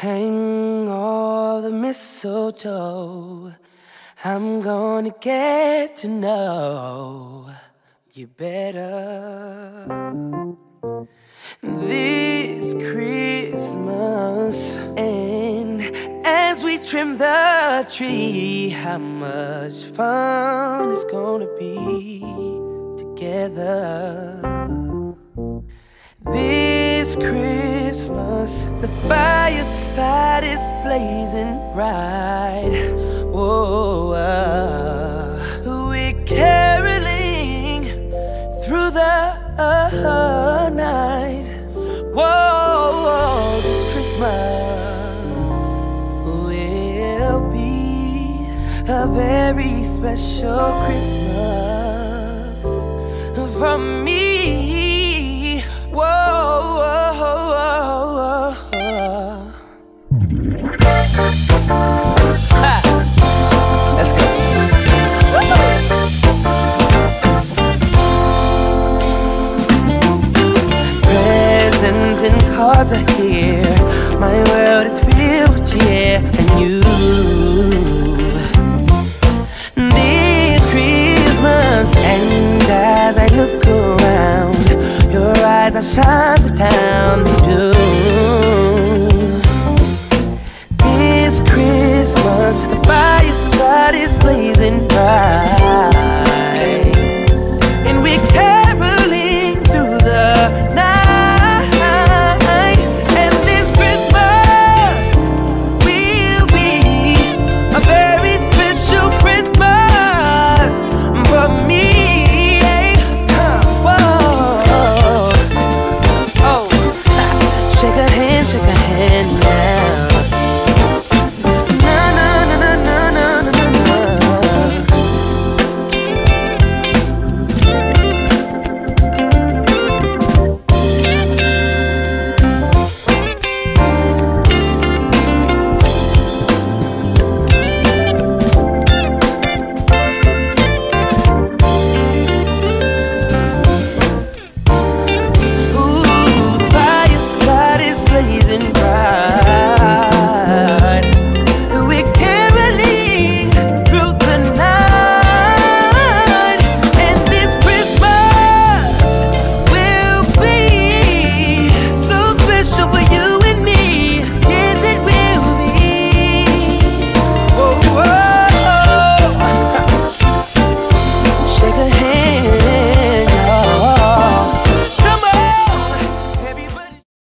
Hang all the mistletoe. I'm gonna get to know you better. This Christmas, and as we trim the tree, how much fun it's gonna be together. This Christmas, the fireside is blazing bright. Whoa, uh, we're caroling through the uh, night. Whoa, this Christmas will be a very special Christmas for me. And cards are here. My world is filled with cheer and you. This Christmas, and as I look around, your eyes are shine the town Shake a hand now.